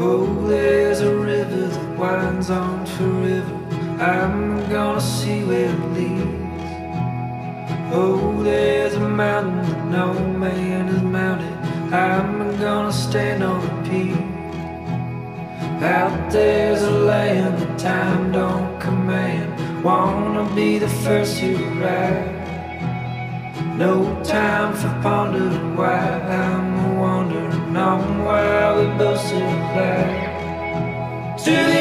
Oh, there's a river that winds on forever. I'm gonna see where it leads. Oh, there's a mountain that no man has mounted. I'm gonna stand on the peak. Out there's a land that time don't command. Wanna be the first to arrive. No time for pondering why I'm wondering on why we both To the